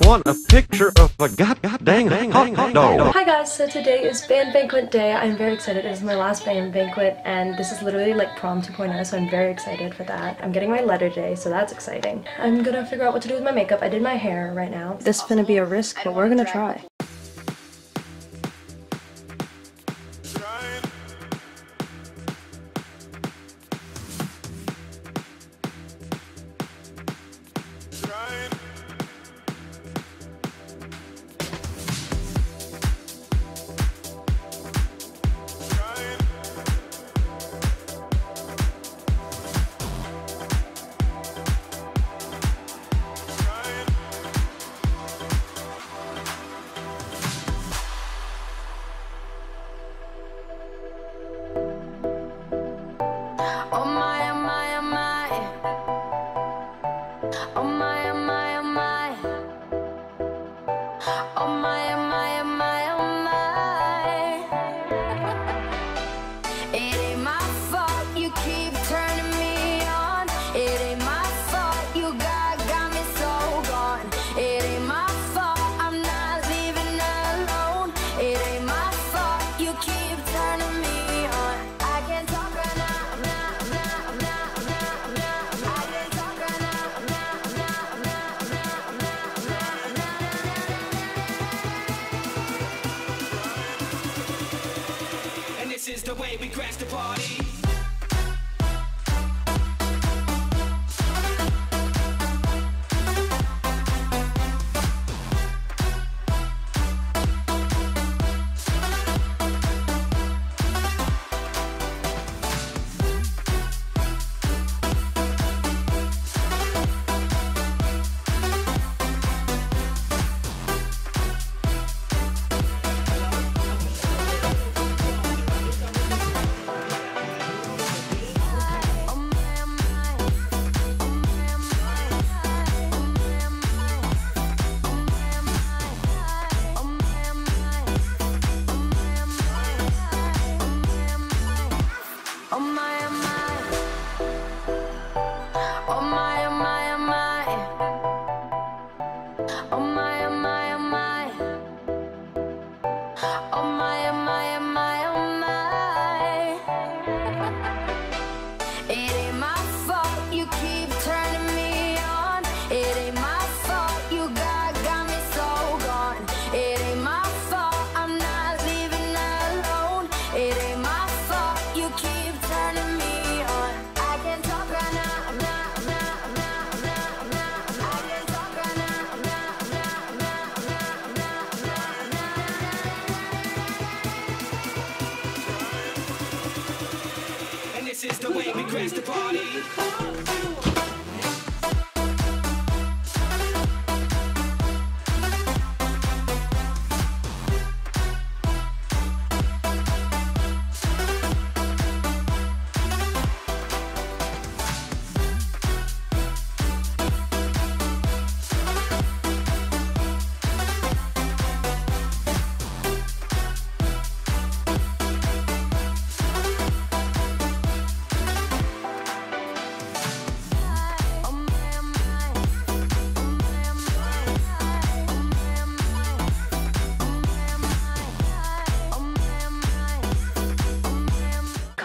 want a picture of a god, god dang, dang, dang, hot dog. Hi guys, so today is band banquet day. I'm very excited. It is my last band banquet and this is literally like prom 2.0 so I'm very excited for that. I'm getting my letter day so that's exciting. I'm gonna figure out what to do with my makeup. I did my hair right now. This is gonna be a risk but we're gonna try. Is the way we crash the party. Oh oh my, And the way we crash the party.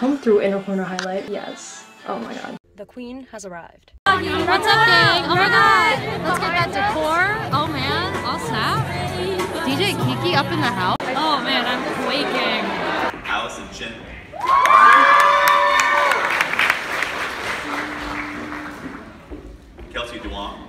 Come through inner corner highlight. Yes. Oh my god. The queen has arrived. What's up, gang? Oh my god! Let's get that decor. Oh man, all snap. DJ Kiki up in the house. Oh man, I'm quaking. Alison Chin. Kelsey Duong.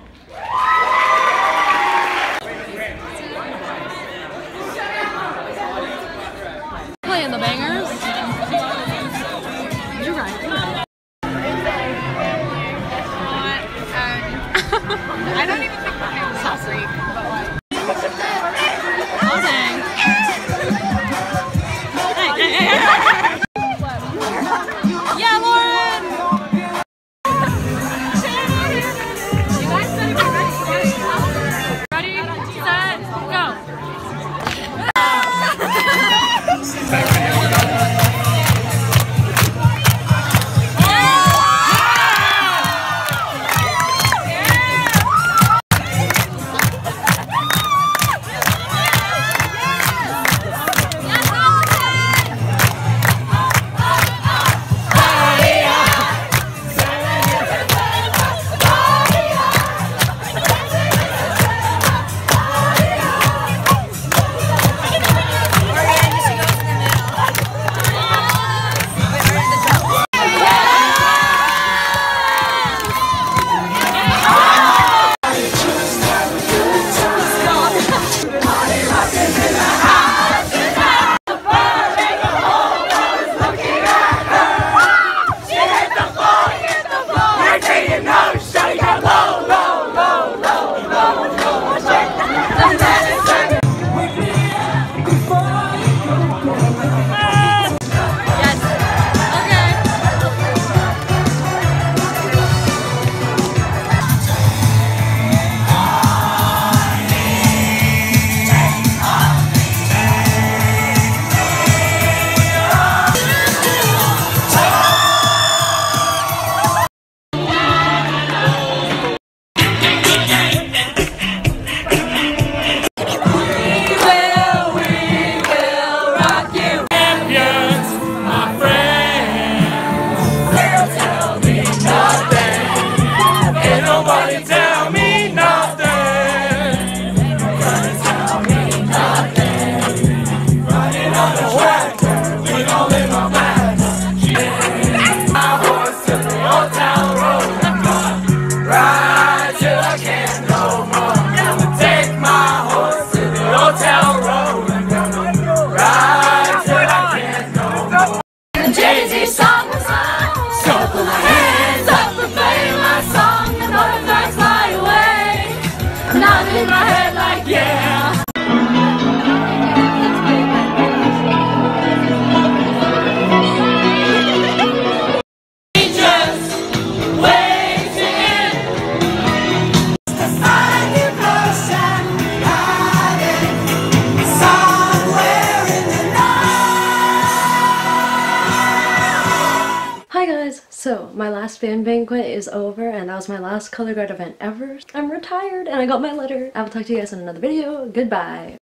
So, my last fan banquet is over and that was my last color guard event ever. I'm retired and I got my letter. I will talk to you guys in another video. Goodbye!